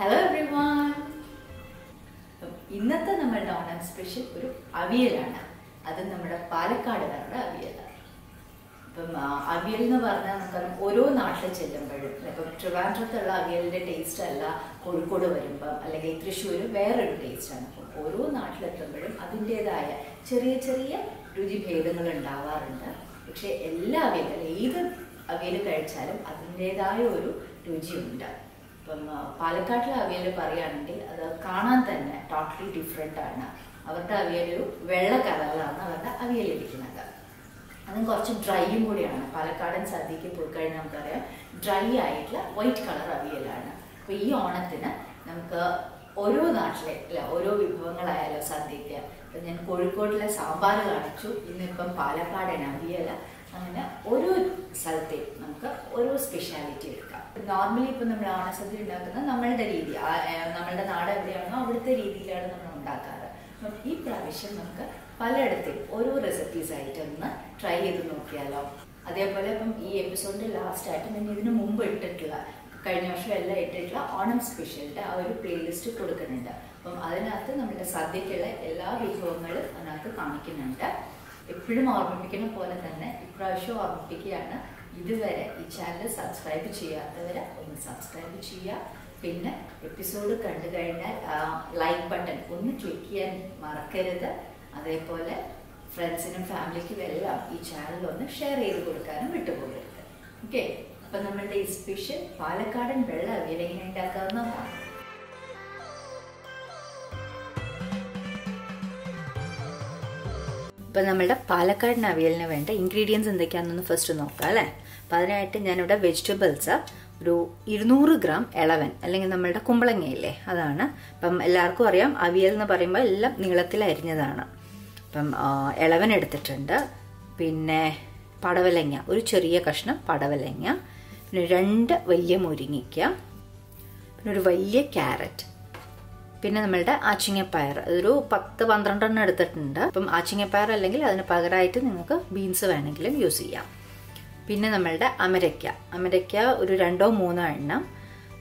Hello every one ഇന്നത്തെ നമ്മളുടെ Onam special ഒരു അവിയലാണ്. അത് നമ്മുടെ പാലക്കാടുകാരുടെ അവിയലാണ്. ഇപ്പം അവിയൽ എന്ന് പറഞ്ഞാൽ നമുക്കറിയാം ഓരോ നാട്ടിൽ ചെല്ലുമ്പോഴും ഇപ്പം ട്രിവാൻഡ്രത്തുള്ള അവിയലിന്റെ ടേസ്റ്റ് അല്ല കോഴിക്കോട് വരുമ്പം അല്ലെങ്കിൽ തൃശ്ശൂർ വേറൊരു ടേസ്റ്റാണ് അപ്പം ഓരോ നാട്ടിലെത്തുമ്പോഴും അതിന്റേതായ ചെറിയ ചെറിയ രുചിഭേദങ്ങൾ ഉണ്ടാവാറുണ്ട്. പക്ഷേ എല്ലാ അവിയലും ഏത് അവിയൽ കഴിച്ചാലും അതിന്റേതായ ഒരു രുചിയുണ്ട്. ഇപ്പം പാലക്കാട്ടിലെ അവിയൽ പറയുകയാണെങ്കിൽ അത് കാണാൻ തന്നെ ടോട്ടലി ഡിഫറെന്റ് ആണ്. അവരുടെ അവിയൽ വെള്ള കലകളാണ് അവരുടെ അവിയൽ ഇരിക്കുന്നത്. അതും കുറച്ച് ഡ്രൈയും കൂടിയാണ്. പാലക്കാടൻ സദ്യക്ക് പോയി കഴിഞ്ഞാൽ നമുക്കറിയാം ഡ്രൈ ആയിട്ടുള്ള വൈറ്റ് കളർ അവിയലാണ്. അപ്പോൾ ഈ ഓണത്തിന് നമുക്ക് ഓരോ നാട്ടിലെ അല്ല ഓരോ വിഭവങ്ങളായാലോ സദ്യക്ക് ഇപ്പം ഞാൻ കോഴിക്കോട്ടിലെ സാമ്പാർ കാണിച്ചു. ഇന്നിപ്പം പാലക്കാടൻ അവിയൽ. അങ്ങനെ ഓരോ സ്ഥലത്തെയും നമുക്ക് ഓരോ സ്പെഷ്യാലിറ്റി എടുക്കാം. നോർമലി ഇപ്പം നമ്മൾ ഓണസദ്യ ഉണ്ടാക്കുന്ന നമ്മളുടെ രീതി നമ്മളുടെ നാട് എവിടെയാണോ അവിടുത്തെ രീതിയിലാണ് നമ്മൾ ഉണ്ടാക്കാറ്. അപ്പം ഈ പ്രാവശ്യം നമുക്ക് പലയിടത്തും ഓരോ റെസിപ്പീസ് ആയിട്ട് ഒന്ന് ട്രൈ ചെയ്ത് നോക്കിയാലോ. അതേപോലെ ഇപ്പം ഈ എപ്പിസോഡിന്റെ ലാസ്റ്റ് ആയിട്ട് ഞാൻ ഇതിനു മുമ്പ് ഇട്ടിട്ടുള്ള കഴിഞ്ഞ വർഷം എല്ലാം ഇട്ടിട്ടുള്ള ഓണം സ്പെഷ്യലിന്റെ ആ ഒരു പ്ലേലിസ്റ്റ് കൊടുക്കുന്നുണ്ട്. അപ്പം അതിനകത്ത് നമ്മുടെ സദ്യക്കുള്ള എല്ലാ വിഭവങ്ങളും അതിനകത്ത് കാണിക്കുന്നുണ്ട്. എപ്പോഴും ഓർമ്മിപ്പിക്കുന്ന പോലെ തന്നെ ഇപ്രാവശ്യം ഓർമ്മിപ്പിക്കുകയാണ് ഇതുവരെ ഈ ചാനൽ സബ്സ്ക്രൈബ് ചെയ്യാത്തവരെ ഒന്ന് സബ്സ്ക്രൈബ് ചെയ്യുക. പിന്നെ എപ്പിസോഡ് കണ്ടു കഴിഞ്ഞാൽ ലൈക്ക് ബട്ടൺ ഒന്ന് ക്ലിക്ക് ചെയ്യാൻ മറക്കരുത്. അതേപോലെ ഫ്രണ്ട്സിനും ഫാമിലിക്കും എല്ലാം ഈ ചാനൽ ഒന്ന് ഷെയർ ചെയ്ത് കൊടുക്കാനും വിട്ടുപോകരുത്. ഓക്കെ അപ്പം നമ്മളുടെ ഈ സ്പെഷ്യൽ പാലക്കാടൻ വെള്ള അവിയൽ എങ്ങനെ ഉണ്ടാക്കാമെന്ന് ഇപ്പം നമ്മളുടെ പാലക്കാടൻ അവിയലിന് വേണ്ട ഇൻഗ്രീഡിയൻസ് എന്തൊക്കെയാണെന്നൊന്ന് ഫസ്റ്റ് നോക്കാം അല്ലേ? അപ്പം അതിനായിട്ട് ഞാനിവിടെ വെജിറ്റബിൾസ് ഒരു ഇരുന്നൂറ് ഗ്രാം ഇളവൻ അല്ലെങ്കിൽ നമ്മളുടെ കുമ്പളങ്ങയില്ലേ അതാണ്. അപ്പം എല്ലാവർക്കും അറിയാം അവിയൽ എന്ന് പറയുമ്പോൾ എല്ലാം നീളത്തിൽ അരിഞ്ഞതാണ്. അപ്പം ഇളവൻ എടുത്തിട്ടുണ്ട്. പിന്നെ പടവലങ്ങ ഒരു ചെറിയ കഷ്ണം പടവലങ്ങ പിന്നെ രണ്ട് വലിയ മുരിങ്ങിക്ക പിന്നെ ഒരു വലിയ ക്യാരറ്റ് പിന്നെ നമ്മളുടെ ആച്ചിങ്ങപ്പയർ. അതൊരു പത്ത് പന്ത്രണ്ടെണ്ണം എടുത്തിട്ടുണ്ട്. അപ്പം ആച്ചിങ്ങപ്പയർ അല്ലെങ്കിൽ അതിന് പകരമായിട്ട് നിങ്ങൾക്ക് ബീൻസ് വേണമെങ്കിലും യൂസ് ചെയ്യാം. പിന്നെ നമ്മളുടെ അമരയ്ക്ക. അമരയ്ക്ക ഒരു രണ്ടോ മൂന്നോ എണ്ണം.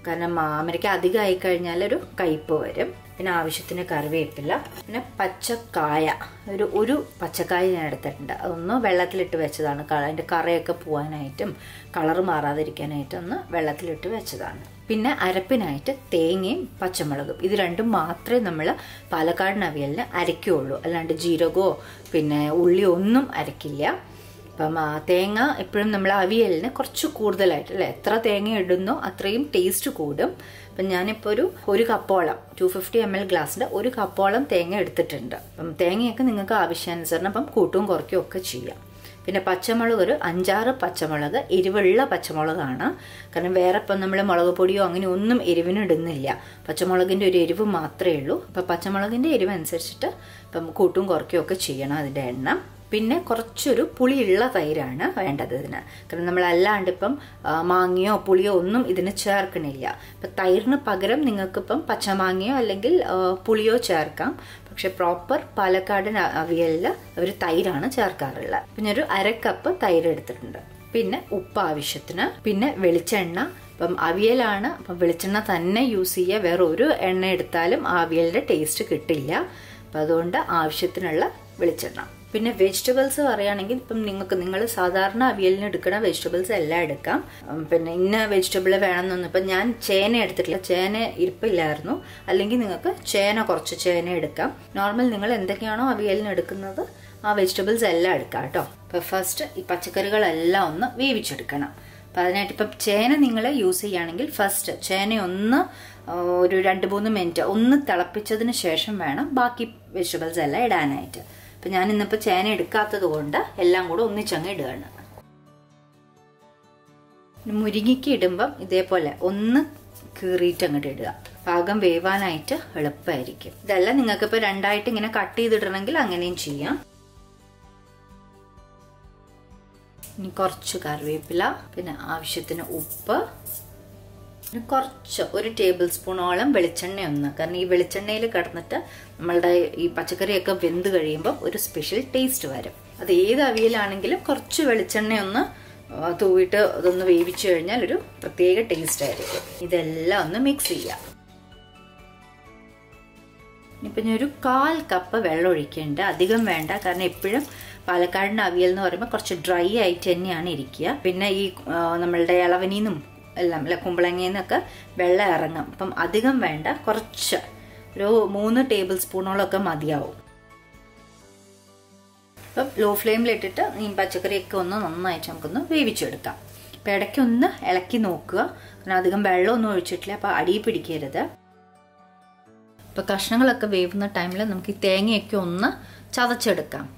കാരണം അമരയ്ക്ക അധികമായി കഴിഞ്ഞാൽ ഒരു കയ്പ്പ് വരും. പിന്നെ ആവശ്യത്തിന് കറിവേപ്പില. പിന്നെ പച്ചക്കായ. ഒരു ഒരു പച്ചക്കായ ഞാൻ എടുത്തിട്ടുണ്ട്. അതൊന്ന് വെള്ളത്തിലിട്ട് വെച്ചതാണ്. അതിന്റെ കറയൊക്കെ പോകാനായിട്ടും കളർ മാറാതിരിക്കാനായിട്ടും ഒന്ന് വെള്ളത്തിലിട്ട് വെച്ചതാണ്. പിന്നെ അരപ്പിനായിട്ട് തേങ്ങയും പച്ചമുളകും. ഇത് രണ്ടും മാത്രമേ നമ്മൾ പാലക്കാടൻ അവിയലിന് അരയ്ക്കുകയുള്ളൂ അല്ലാണ്ട് ജീരകമോ പിന്നെ ഉള്ളി ഒന്നും അരയ്ക്കില്ല. അപ്പം ആ, തേങ്ങ എപ്പോഴും നമ്മൾ അവിയലിന് കുറച്ച് കൂടുതലായിട്ട് അല്ലേ? എത്ര തേങ്ങ ഇടുന്നോ അത്രയും ടേസ്റ്റ് കൂടും. അപ്പം ഞാനിപ്പോൾ ഒരു ഒരു കപ്പോളം ടു ഫിഫ്റ്റി എം എൽ ഗ്ലാസ്സിന്റെ ഒരു കപ്പോളം തേങ്ങ എടുത്തിട്ടുണ്ട്. അപ്പം തേങ്ങയൊക്കെ നിങ്ങൾക്ക് ആവശ്യാനുസരണം അപ്പം കൂട്ടും കുറയ്ക്കും ഒക്കെ ചെയ്യാം. പിന്നെ പച്ചമുളക് ഒരു അഞ്ചാറ് പച്ചമുളക് എരിവുള്ള പച്ചമുളകാണ്. കാരണം വേറെ ഇപ്പം നമ്മൾ മുളക് പൊടിയോ അങ്ങനെ ഒന്നും എരിവിന് ഇടുന്നില്ല. പച്ചമുളകിന്റെ ഒരു എരിവ് മാത്രമേ ഉള്ളൂ. അപ്പം പച്ചമുളകിന്റെ എരിവ് അനുസരിച്ചിട്ട് ഇപ്പം കൂട്ടും കുറയ്ക്കും ഒക്കെ ചെയ്യണം അതിന്റെ എണ്ണം. പിന്നെ കുറച്ചൊരു പുളിയുള്ള തൈരാണ് വേണ്ടത് ഇതിന്. കാരണം നമ്മൾ അല്ലാണ്ട് ഇപ്പം മാങ്ങയോ പുളിയോ ഒന്നും ഇതിന് ചേർക്കണില്ല. ഇപ്പം തൈരിന് പകരം നിങ്ങൾക്കിപ്പം പച്ചമാങ്ങയോ അല്ലെങ്കിൽ പുളിയോ ചേർക്കാം. പക്ഷെ പ്രോപ്പർ പാലക്കാടൻ അവിയലിൽ അവർ തൈരാണ് ചേർക്കാറുള്ളത്. പിന്നെ ഒരു അരക്കപ്പ് കപ്പ് തൈര് എടുത്തിട്ടുണ്ട്. പിന്നെ ഉപ്പ് ആവശ്യത്തിന്. പിന്നെ വെളിച്ചെണ്ണ. അപ്പം അവിയലാണ്. അപ്പം വെളിച്ചെണ്ണ തന്നെ യൂസ് ചെയ്യുക. വേറെ ഒരു എണ്ണ എടുത്താലും ആ അവിയലിന്റെ ടേസ്റ്റ് കിട്ടില്ല. അപ്പം അതുകൊണ്ട് ആവശ്യത്തിനുള്ള വെളിച്ചെണ്ണ. പിന്നെ വെജിറ്റബിൾസ് പറയുകയാണെങ്കിൽ ഇപ്പം നിങ്ങൾക്ക് നിങ്ങൾ സാധാരണ അവിയലിന് എടുക്കുന്ന വെജിറ്റബിൾസ് എല്ലാം എടുക്കാം. പിന്നെ ഇന്ന വെജിറ്റബിൾ വേണമെന്നൊന്നും ഇപ്പം ഞാൻ ചേന എടുത്തിട്ടില്ല. ചേന ഇരിപ്പില്ലായിരുന്നു. അല്ലെങ്കിൽ നിങ്ങൾക്ക് ചേന കുറച്ച് ചേന എടുക്കാം. നോർമൽ നിങ്ങൾ എന്തൊക്കെയാണോ അവിയലിന് എടുക്കുന്നത് ആ വെജിറ്റബിൾസ് എല്ലാം എടുക്കാം കേട്ടോ. ഇപ്പം ഫസ്റ്റ് ഈ പച്ചക്കറികളെല്ലാം ഒന്ന് വേവിച്ചെടുക്കണം. അപ്പം അതിനായിട്ട് ഇപ്പം ചേന നിങ്ങൾ യൂസ് ചെയ്യുകയാണെങ്കിൽ ഫസ്റ്റ് ചേന ഒന്ന് ഒരു രണ്ട് മൂന്ന് മിനിറ്റ് ഒന്ന് തിളപ്പിച്ചതിന് ശേഷം വേണം ബാക്കി വെജിറ്റബിൾസ് എല്ലാം ഇടാനായിട്ട്. അപ്പം ഞാൻ ഇന്നിപ്പോൾ ചേന എടുക്കാത്തത് കൊണ്ട് എല്ലാം കൂടെ ഒന്നിച്ചങ്ങ് ഇടുകയാണ്. മുരിങ്ങിക്ക് ഇടുമ്പം ഇതേപോലെ ഒന്ന് കീറിയിട്ട് അങ്ങോട്ട് ഇടുക. പാകം വേവാനായിട്ട് എളുപ്പമായിരിക്കും. ഇതല്ല നിങ്ങൾക്കിപ്പോൾ രണ്ടായിട്ട് ഇങ്ങനെ കട്ട് ചെയ്തിടണമെങ്കിൽ അങ്ങനെയും ചെയ്യാം. ഇനി കുറച്ച് കറിവേപ്പില പിന്നെ ആവശ്യത്തിന് ഉപ്പ് കുറച്ച് ഒരു ടേബിൾ സ്പൂണോളം വെളിച്ചെണ്ണ ഒന്ന്. കാരണം ഈ വെളിച്ചെണ്ണയിൽ കിടന്നിട്ട് നമ്മളുടെ ഈ പച്ചക്കറിയൊക്കെ വെന്ത് കഴിയുമ്പോൾ ഒരു സ്പെഷ്യൽ ടേസ്റ്റ് വരും. അത് ഏത് അവിയലാണെങ്കിലും കുറച്ച് വെളിച്ചെണ്ണ ഒന്ന് തൂവിട്ട് അതൊന്ന് വേവിച്ചു കഴിഞ്ഞാൽ ഒരു പ്രത്യേക ടേസ്റ്റ് ആയിരിക്കും. ഇതെല്ലാം ഒന്ന് മിക്സ് ചെയ്യാം. ഇനിയിപ്പം ഞാൻ ഒരു കാൽ കപ്പ് വെള്ളം ഒഴിക്കേണ്ട അധികം വേണ്ട. കാരണം എപ്പോഴും പാലക്കാടിന്റെ അവിയൽ എന്ന് പറയുമ്പോൾ കുറച്ച് ഡ്രൈ ആയിട്ട് തന്നെയാണ് ഇരിക്കുക. പിന്നെ ഈ നമ്മളുടെ ഇളവനീന്നും എല്ലാം അല്ല കുമ്പളങ്ങയിൽ വെള്ളം ഇറങ്ങും. അപ്പം അധികം വേണ്ട കുറച്ച്. ഒരു മൂന്ന് ടേബിൾ സ്പൂണോളൊക്കെ മതിയാവും. അപ്പം ലോ ഫ്ലെയിമിലിട്ടിട്ട് ഈ പച്ചക്കറിയൊക്കെ ഒന്ന് നന്നായിട്ട് നമുക്കൊന്ന് വേവിച്ചെടുക്കാം. അപ്പം ഇടയ്ക്ക് ഒന്ന് ഇളക്കി നോക്കുക. കാരണം അധികം വെള്ളമൊന്നും ഒഴിച്ചിട്ടില്ല. അപ്പം അടിയിൽ പിടിക്കരുത്. ഇപ്പം കഷ്ണങ്ങളൊക്കെ വേവുന്ന ടൈമിൽ നമുക്ക് ഈ തേങ്ങയൊക്കെ ഒന്ന് ചതച്ചെടുക്കാം.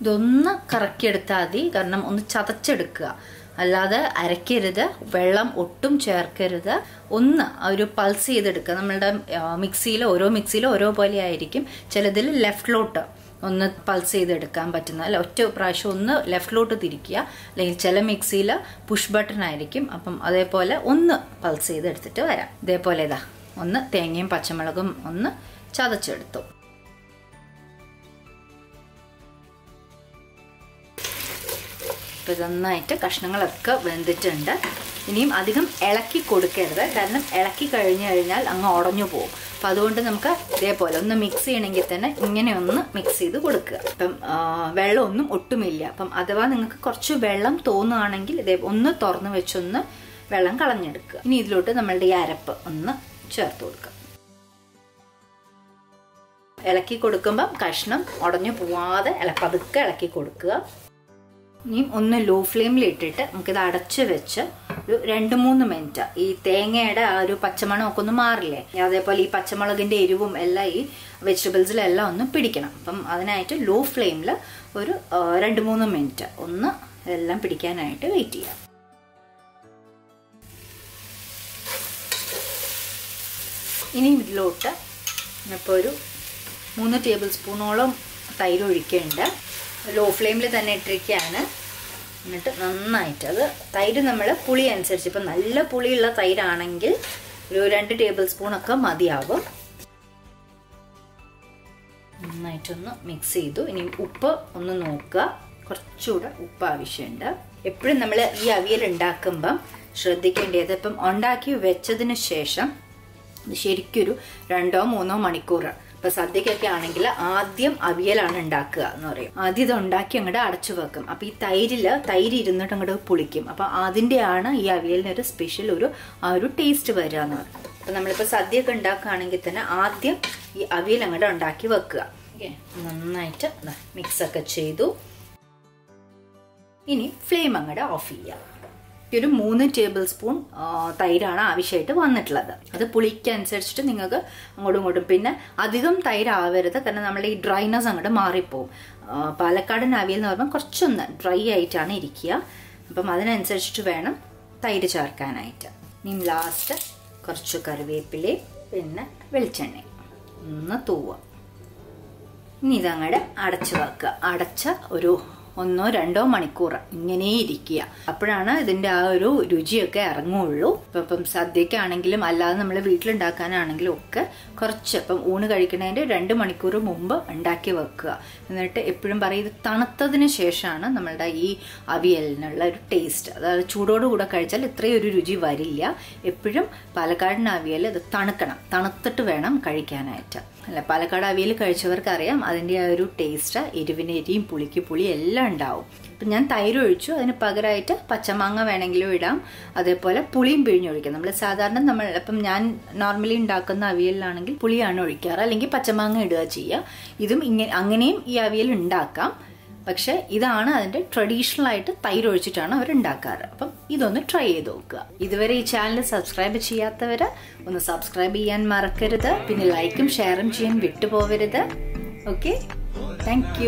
ഇതൊന്ന് കറക്കിയെടുത്താൽ മതി. കാരണം ഒന്ന് ചതച്ചെടുക്കുക. അല്ലാതെ അരയ്ക്കരുത്. വെള്ളം ഒട്ടും ചേർക്കരുത്. ഒന്ന് ഒരു പൾസ് ചെയ്തെടുക്കുക. നമ്മളുടെ മിക്സിയിൽ ഓരോ മിക്സിയിൽ ഓരോ പോലെ ആയിരിക്കും. ചിലതിൽ ലെഫ്റ്റിലോട്ട് ഒന്ന് പൾസ് ചെയ്തെടുക്കാൻ പറ്റുന്ന അല്ല ഒറ്റ പ്രാവശ്യം ഒന്ന് ലെഫ്റ്റിലോട്ട് തിരിക്കുക. അല്ലെങ്കിൽ ചില മിക്സിയിൽ പുഷ് ബട്ടൺ ആയിരിക്കും. അപ്പം അതേപോലെ ഒന്ന് പൾസ് ചെയ്തെടുത്തിട്ട് വരാം. ഇതേപോലെ ഇതാ. ഒന്ന് തേങ്ങയും പച്ചമുളകും ഒന്ന് ചതച്ചെടുത്തു. നന്നായിട്ട് കഷ്ണങ്ങളൊക്കെ വെന്തിട്ടുണ്ട്. ഇനിയും അധികം ഇളക്കി കൊടുക്കരുത്. കാരണം ഇളക്കി കഴിഞ്ഞു കഴിഞ്ഞാൽ അങ്ങ് ഉടഞ്ഞു പോകും. അപ്പം അതുകൊണ്ട് നമുക്ക് ഇതേപോലെ ഒന്ന് മിക്സ് ചെയ്യണമെങ്കിൽ തന്നെ ഇങ്ങനെ ഒന്ന് മിക്സ് ചെയ്ത് കൊടുക്കുക. അപ്പം വെള്ളമൊന്നും ഒട്ടുമില്ല. അപ്പം അഥവാ നിങ്ങൾക്ക് കുറച്ച് വെള്ളം തോന്നുകയാണെങ്കിൽ ഇതേ ഒന്ന് തുറന്ന് വെച്ചൊന്ന് വെള്ളം കളഞ്ഞെടുക്കുക. ഇനി ഇതിലോട്ട് നമ്മളുടെ ഈ അരപ്പ് ഒന്ന് ചേർത്ത് കൊടുക്കുക. ഇളക്കി കൊടുക്കുമ്പം കഷ്ണം ഉടഞ്ഞു പോവാതെ പതുക്കെ ഇളക്കി കൊടുക്കുക. ഇനിയും ഒന്ന് ലോ ഫ്ലെയിമിൽ ഇട്ടിട്ട് നമുക്കിത് അടച്ച് വെച്ച് ഒരു രണ്ട് മൂന്ന് മിനിറ്റ്. ഈ തേങ്ങയുടെ ആ ഒരു പച്ചമണമൊക്കെ ഒന്ന് മാറില്ലേ? അതേപോലെ ഈ പച്ചമുളകിന്റെ എരിവും എല്ലാം ഈ വെജിറ്റബിൾസിലെല്ലാം ഒന്ന് പിടിക്കണം. അപ്പം അതിനായിട്ട് ലോ ഫ്ലെയിമിൽ ഒരു രണ്ട് മൂന്ന് മിനിറ്റ്. ഒന്ന് എല്ലാം പിടിക്കാനായിട്ട് വെയിറ്റ് ചെയ്യാം. ഇനി ഇതിലോട്ട് ഇപ്പോൾ ഒരു മൂന്ന് ടേബിൾ സ്പൂണോളം തൈര് ഒഴിക്കുന്നുണ്ട് ലോ ഫ്ലെയിമിൽ തന്നെ ഇട്ടിരിക്കുകയാണ് എന്നിട്ട് നന്നായിട്ട് അത് തൈര് നമ്മൾ പുളി അനുസരിച്ച്. ഇപ്പം നല്ല പുളിയുള്ള തൈരാണെങ്കിൽ ഒരു രണ്ട് ടേബിൾ സ്പൂണൊക്കെ മതിയാവും. നന്നായിട്ടൊന്ന് മിക്സ് ചെയ്തു. ഇനി ഉപ്പ് ഒന്ന് നോക്കുക. കുറച്ചുകൂടെ ഉപ്പ് ആവശ്യമുണ്ട്. എപ്പോഴും നമ്മൾ ഈ അവിയൽ ഉണ്ടാക്കുമ്പം ശ്രദ്ധിക്കേണ്ടത് ഇപ്പം ഉണ്ടാക്കി വെച്ചതിന് ശേഷം ശരിക്കൊരു രണ്ടോ മൂന്നോ മണിക്കൂർ ഇപ്പൊ സദ്യക്കൊക്കെ ആണെങ്കിൽ ആദ്യം അവിയലാണ് ഉണ്ടാക്കുക എന്ന് പറയും. ആദ്യം ഇത് ഉണ്ടാക്കി അങ്ങോട്ട് അടച്ചു വെക്കും. അപ്പൊ ഈ തൈരിൽ തൈര് ഇരുന്നിട്ട് അങ്ങോട്ട് പുളിക്കും. അപ്പൊ അതിന്റെയാണ് ഈ അവിയലിന് ഒരു സ്പെഷ്യൽ ഒരു ആ ഒരു ടേസ്റ്റ് വരിക എന്ന് പറയും. അപ്പൊ നമ്മളിപ്പോ സദ്യയൊക്കെ ഉണ്ടാക്കുകയാണെങ്കിൽ തന്നെ ആദ്യം ഈ അവിയൽ അങ്ങോട്ട് ഉണ്ടാക്കി വെക്കുക. നന്നായിട്ട് മിക്സ് ഒക്കെ ചെയ്തു. ഇനി ഫ്ലെയിം അങ്ങോട്ട് ഓഫ് ചെയ്യാം ഒരു മൂന്ന് ടേബിൾ സ്പൂൺ തൈരാണ് ആവശ്യമായിട്ട് വന്നിട്ടുള്ളത്. അത് പുളിക്കനുസരിച്ചിട്ട് നിങ്ങൾക്ക് അങ്ങോട്ടും ഇങ്ങോട്ടും പിന്നെ അധികം തൈരാവരുത്. കാരണം നമ്മുടെ ഈ ഡ്രൈനസ് അങ്ങോട്ട് മാറിപ്പോവും. പാലക്കാടൻ അവിയൽ എന്ന് പറയുമ്പോൾ കുറച്ചൊന്ന് ഡ്രൈ ആയിട്ടാണ് ഇരിക്കുക. അപ്പം അതിനനുസരിച്ചിട്ട് വേണം തൈര് ചേർക്കാനായിട്ട്. ഇനി ലാസ്റ്റ് കുറച്ച് കറിവേപ്പിലയും പിന്നെ വെളിച്ചെണ്ണ ഒന്ന് തൂവുക. ഇനി ഇതങ്ങടെ അടച്ചു വെക്കുക. അടച്ച ഒരു ഒന്നോ രണ്ടോ മണിക്കൂർ ഇങ്ങനെ ഇരിക്കുക. അപ്പോഴാണ് ഇതിന്റെ ആ ഒരു രുചിയൊക്കെ ഇറങ്ങുള്ളൂ. ഇപ്പം ഇപ്പം സദ്യക്കാണെങ്കിലും അല്ലാതെ നമ്മൾ വീട്ടിലുണ്ടാക്കാനാണെങ്കിലും ഒക്കെ കുറച്ച് ഇപ്പം ഊണ് കഴിക്കുന്നതിന്റെ രണ്ട് മണിക്കൂർ മുമ്പ് ഉണ്ടാക്കി വെക്കുക. എന്നിട്ട് എപ്പോഴും പറയും ഇത് തണുത്തതിന് ശേഷമാണ് നമ്മളുടെ ഈ അവിയലിനുള്ള ഒരു ടേസ്റ്റ്. അതായത് ചൂടോടുകൂടെ കഴിച്ചാൽ ഇത്രയും ഒരു രുചി വരില്ല. എപ്പോഴും പാലക്കാടിന് അവിയൽ ഇത് തണുക്കണം. തണുത്തിട്ട് വേണം കഴിക്കാനായിട്ട്. അല്ല പാലക്കാട് അവിയൽ കഴിച്ചവർക്കറിയാം. അതിന്റെ ആ ഒരു ടേസ്റ്റ് എരിവിന് എരിയും പുളിക്ക് പുളി എല്ലാം ഉണ്ടാവും. ഇപ്പം ഞാൻ തൈര് ഒഴിച്ചു. അതിന് പകരമായിട്ട് പച്ചമാങ്ങ വേണമെങ്കിലും ഇടാം. അതേപോലെ പുളിയും പിഴിഞ്ഞൊഴിക്കാം നമ്മൾ സാധാരണ നമ്മൾ ഇപ്പം ഞാൻ നോർമലി ഉണ്ടാക്കുന്ന അവിയലിലാണെങ്കിൽ പുളിയാണ് ഒഴിക്കാറ്. അല്ലെങ്കിൽ പച്ചമാങ്ങ ഇടുക ചെയ്യുക. ഇതും ഇങ്ങനെ അങ്ങനെയും ഈ അവിയൽ ഉണ്ടാക്കാം. പക്ഷെ ഇതാണ് അതിന്റെ ട്രഡീഷണൽ ആയിട്ട് തൈര് ഒഴിച്ചിട്ടാണ് അവർ ഉണ്ടാക്കാറ് അപ്പം ഇതൊന്ന് ട്രൈ ചെയ്ത് നോക്കുക. ഇതുവരെ ഈ ചാനൽ സബ്സ്ക്രൈബ് ചെയ്യാത്തവര് ഒന്ന് സബ്സ്ക്രൈബ് ചെയ്യാൻ മറക്കരുത്. പിന്നെ ലൈക്കും ഷെയറും ചെയ്യാൻ വിട്ടുപോകരുത് ഓക്കെ? താങ്ക്